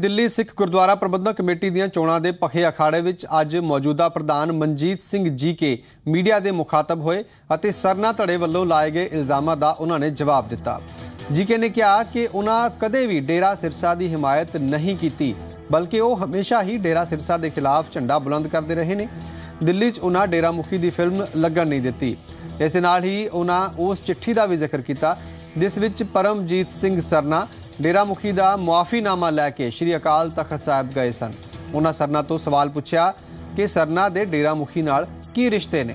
ਦਿੱਲੀ ਸਿੱਖ ਗੁਰਦੁਆਰਾ ਪ੍ਰਬੰਧਕ committee ਦੀਆਂ ਚੋਣਾਂ ਦੇ ਪਖੇ ਅਖਾੜੇ ਵਿੱਚ ਅੱਜ ਮੌਜੂਦਾ ਪ੍ਰਧਾਨ ਮਨਜੀਤ ਸਿੰਘ ਜੀ ਕੇ ਮੀਡੀਆ ਦੇ ਮੁਖਾਤਬ ਹੋਏ ਅਤੇ ਸਰਨਾ ਧੜੇ ਵੱਲੋਂ ਲਾਏ ਗਏ ਇਲਜ਼ਾਮਾਂ ਦਾ ਉਹਨਾਂ ਨੇ ਜਵਾਬ ਦਿੱਤਾ। ਜੀਕੇ ਨੇ ਕਿਹਾ ਕਿ ਉਹਨਾਂ ਕਦੇ ਵੀ ਡੇਰਾ ਸਿਰਸਾ ਦੀ ਹਮਾਇਤ ਨਹੀਂ ਕੀਤੀ, ਬਲਕਿ ਉਹ ਹਮੇਸ਼ਾ ਹੀ ਡੇਰਾ ਸਿਰਸਾ ਦੇ ਖਿਲਾਫ ਝੰਡਾ ਬੁਲੰਦ ਕਰਦੇ ਰਹੇ ਨੇ। ਦਿੱਲੀ 'ਚ ਉਹਨਾਂ ਡੇਰਾ ਮੁਖੀ ਦੀ ਫਿਲਮ ਲੱਗਣ ਨਹੀਂ ਦਿੱਤੀ। ਇਸ ਦੇ ਨਾਲ ਹੀ ਉਹਨਾਂ ਉਸ ਚਿੱਠੀ ਦਾ ਵੀ ਜ਼ਿਕਰ ਕੀਤਾ, ਜਿਸ ਵਿੱਚ ਪਰਮਜੀਤ ਸਿੰਘ ਸਰਨਾ ਡੇਰਾ ਮੁਖੀ ਦਾ ਮੁਆਫੀਨਾਮਾ ਲੈ ਕੇ ਸ੍ਰੀ ਅਕਾਲ ਤਖਤ ਸਾਹਿਬ ਗਏ ਸਨ। ਉਹਨਾਂ ਸਰਨਾ ਤੋਂ ਸਵਾਲ ਪੁੱਛਿਆ ਕਿ ਸਰਨਾ ਦੇ ਡੇਰਾ ਮੁਖੀ ਨਾਲ ਕੀ ਰਿਸ਼ਤੇ ਨੇ?